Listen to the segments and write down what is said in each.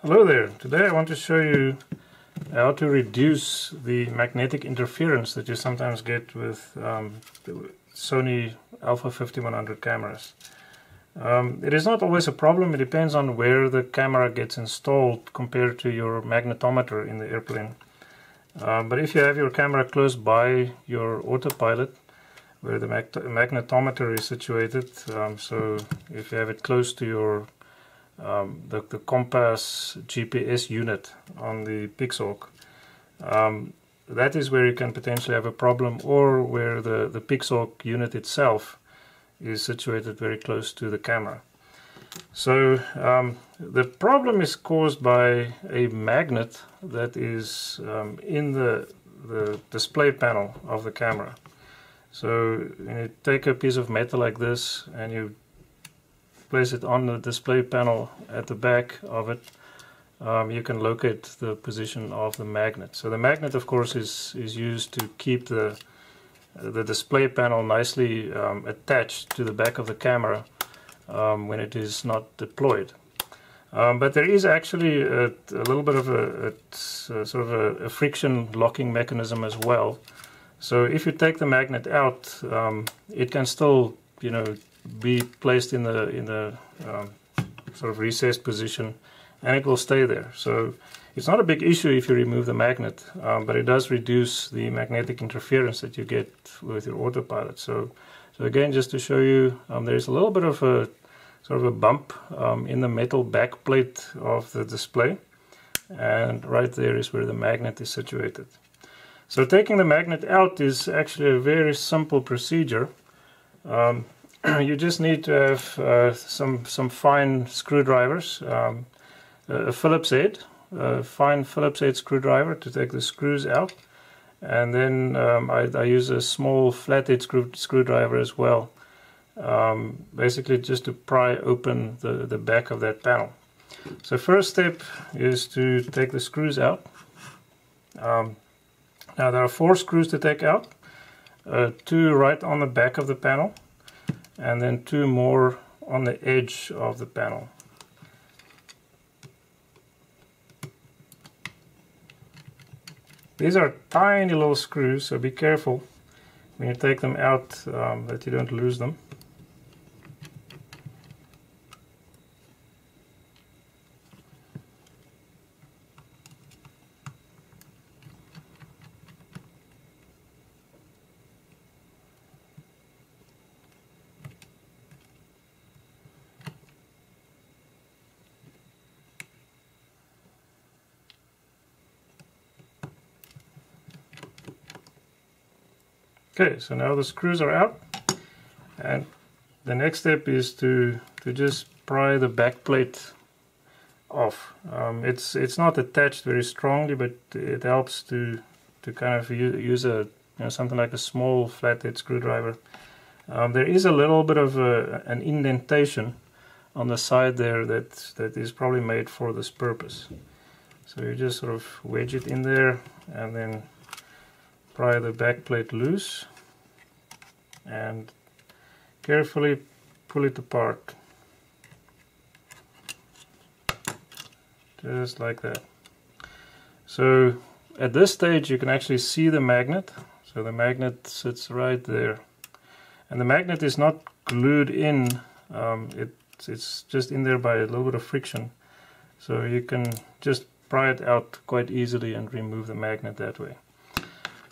Hello there, today I want to show you how to reduce the magnetic interference that you sometimes get with um, Sony Alpha 5100 cameras. Um, it is not always a problem, it depends on where the camera gets installed compared to your magnetometer in the airplane. Uh, but if you have your camera close by your autopilot, where the magnetometer is situated, um, so if you have it close to your um, the, the, compass GPS unit on the Pixhawk, um, that is where you can potentially have a problem or where the, the Pixhawk unit itself is situated very close to the camera. So um, the problem is caused by a magnet that is um, in the, the display panel of the camera. So you take a piece of metal like this and you place it on the display panel at the back of it um, you can locate the position of the magnet. So the magnet of course is, is used to keep the the display panel nicely um, attached to the back of the camera um, when it is not deployed. Um, but there is actually a, a little bit of a, a, a sort of a, a, friction locking mechanism as well. So if you take the magnet out, um, it can still, you know, be placed in the in the um, sort of recessed position, and it will stay there. So it's not a big issue if you remove the magnet, um, but it does reduce the magnetic interference that you get with your autopilot. So, so again, just to show you, um, there's a little bit of a sort of a bump um, in the metal backplate of the display, and right there is where the magnet is situated. So taking the magnet out is actually a very simple procedure. Um, you just need to have uh, some some fine screwdrivers, um, a Phillips head, a fine Phillips head screwdriver to take the screws out. And then um, I, I, use a small flathead screw, screwdriver as well. Um, basically just to pry open the, the back of that panel. So first step is to take the screws out. Um, now there are four screws to take out uh, two right on the back of the panel and then two more on the edge of the panel These are tiny little screws, so be careful when you take them out um, that you don't lose them. Okay, so now the screws are out and the next step is to to just pry the back plate off. Um, it's it's not attached very strongly, but it helps to to kind of use a you know, something like a small flathead screwdriver. Um, there is a little bit of a, an indentation on the side there that that is probably made for this purpose. So you just sort of wedge it in there and then pry the back plate loose and carefully pull it apart. Just like that. So at this stage you can actually see the magnet. So the magnet sits right there. And the magnet is not glued in um, it, it's just in there by a little bit of friction. So you can just pry it out quite easily and remove the magnet that way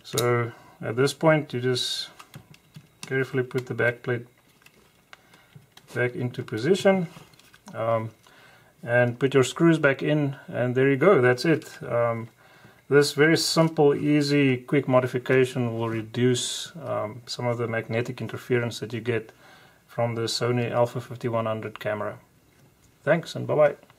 so at this point you just carefully put the back plate back into position um, and put your screws back in and there you go that's it. Um, this very simple easy quick modification will reduce um, some of the magnetic interference that you get from the Sony Alpha 5100 camera. Thanks and bye bye